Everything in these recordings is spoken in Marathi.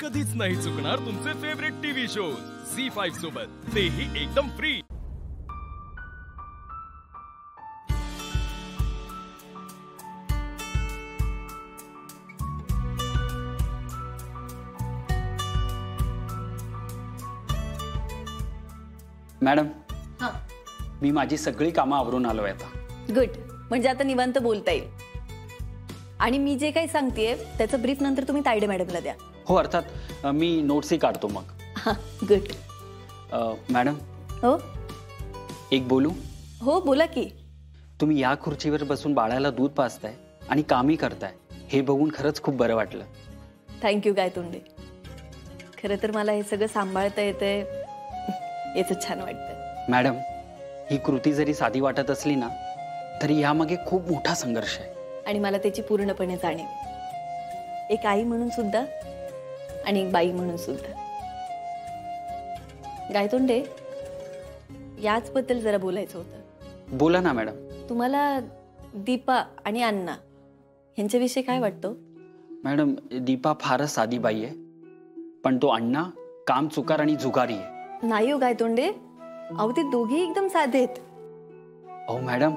कधीच नाही चुकणार तुमचे favourite TV shows Zee five सोबत. तेही एकदम फ्री मॅडम हां. मी माझी सगळी कामं आवरून आलोय आता. गुड. म्हणजे आता निवांत बोलता येईल. आणि मी जे काही सांगतेय त्याचं ब्रीफ नंतर तुम्ही तायडे मॅडमला द्या. हो अर्थात मी नोट्सही काढतो मग. हां गुड मॅडम हो? एक बोलू? हो बोला की. तुम्ही या खुर्चीवर बसून बाळाला दूध पाजताय आणि कामही करताय हे बघून खरंच खूप बरं वाटलं. Thank you Gaitonde. खरं तर मला हे सगळं सांभाळता येतंय. याचं छान वाटतंय. मॅडम ही कृती जरी साधी वाटत असली ना तरी यामागे खूप मोठा संघर्ष आहे. आणि मला त्याची पूर्णपणे जाणीव. एक आई म्हणून सुद्धा आणि एक बाई म्हणून सुद्धा. गायतोंडे याचबद्दल जरा बोलायचं होतं. बोला ना मॅडम. तुम्हाला दीपा आणि अण्णा ह्यांच्याविषयी काय वाटतं? मॅडम दीपा फारच साधी बाई आहे पण तो अण्णा काम चुकार आणि जुगारी आहे. नाही हो गायतोंडे. अहो ते दोघे एकदम साधे आहेत. अहो मॅडम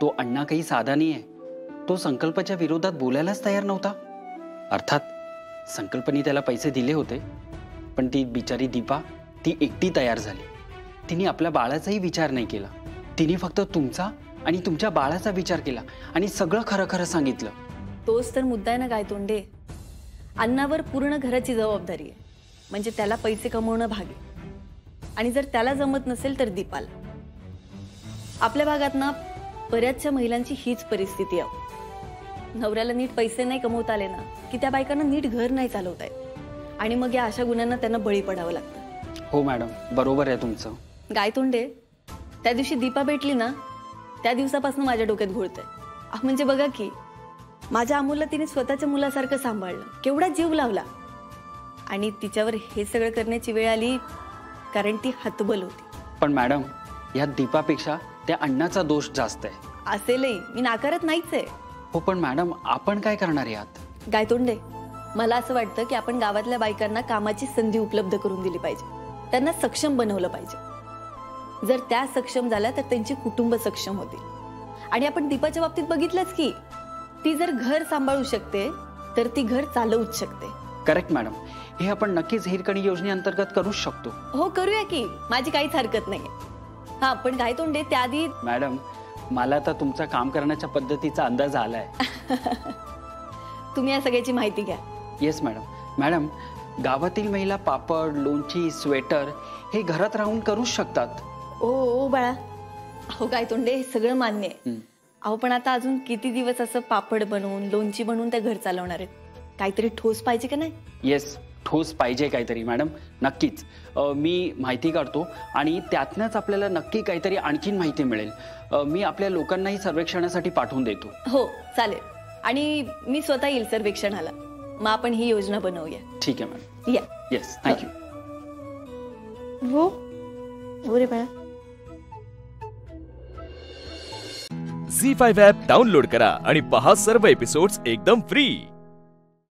तो अण्णा काही साधा नाही आहे तो संकल्पाच्या विरोधात बोलायलाच तयार नव्हता. अर्थात संकल्पनी त्याला पैसे दिले होते पण ती बिचारी दीपा ती एकटी तयार झाली. तिने आपल्या बाळाचाही विचार नाही केला. तिने फक्त तुमचा आणि तुमच्या बाळाचा विचार केला आणि सगळं खरं खरं सांगितलं. तोच तर मुद्दा आहे ना गायतोंडे अन्नावर पूर्ण घराची जबाबदारी आहे. म्हणजे त्याला पैसे कमवणं भाग आहे. आणि जर त्याला जमत नसेल तर दीपाला. आपल्या भागात ना बऱ्याचशा महिलांची हीच परिस्थिती आहे. नवऱ्याला नीट पैसे नाही कमवता आले ना की त्या बायकांना नीट घर नाही चालवता येत. आणि मग या अशा गुन्ह्यांना त्यांना बळी पडावं लागतं. हो मॅडम. बरोबर आहे तुमचं. गायतोंडे त्या दिवशी दीपा भेटली ना त्या दिवसापासून माझ्या डोक्यात घोळतंय. म्हणजे बघा की माझ्या अमूलला तिने स्वतःच्या मुलासारखं सांभाळलं. केवढा जीव लावला. आणि तिच्यावर हे सगळं करण्याची वेळ आली कारण ती हतबल होती. पण मॅडम या दीपापेक्षा त्या अण्णाचा दोष जास्त आहे. असेलही. मी नाकारत नाहीच आहे. हो पण मॅडम आपण काय करणार यात? गायतोंडे मला असं वाटतं की आपण गावातल्या बायकांना कामाची संधी उपलब्ध करून दिली पाहिजे. त्यांना सक्षम बनवलं पाहिजे. जर त्या सक्षम झाल्या तर त्यांची कुटुंब सक्षम होतील. आणि आपण दीपाच्या बाबतीत बघितलंच की ती जर घर सांभाळू शकते तर ती घर चालवूच शकते. करेक्ट मॅडम हे आपण नक्कीच हिरकणी योजनेअंतर्गत करूच शकतो. हो करूया की. माझी काहीच हरकत नाही हा पण गायतोंडे त्याआधी मॅडम मला तर तुमचा काम करण्याच्या पद्धतीचा अंदाज आलाय. तुम्ही या सगळ्याची माहिती घ्या. येस मॅडम मॅडम गावातील महिला पापड लोणची स्वेटर हे घरात राहून करूच शकतात. ओ ओ बाळा. अहो गायतोंडे हे सगळं मान्य आहे. अहो पण आता अजून किती दिवस असं पापड बनवून लोणची बनवून त्या घर चालवणार आहेत? काहीतरी ठोस पाहिजे का नाही? येस ठोस पाहिजे काहीतरी मॅडम. नक्कीच. अ, मी माहिती काढतो आणि त्यातनंच आपल्याला नक्की काहीतरी आणखीन माहिती मिळेल. मी आपल्या लोकांनाही सर्वेक्षणासाठी पाठवून देतो. हो चालेल. आणि मी स्वतः येईल सर्वेक्षणाला. मग आपण ही योजना बनवूया. ठीक आहे मॅडम. या. येस थँक्यू हो. हो रे बाळा. झी फाईव्ह ॲप डाउनलोड करा आणि पहा सर्व एपिसोड्स एकदम फ्री.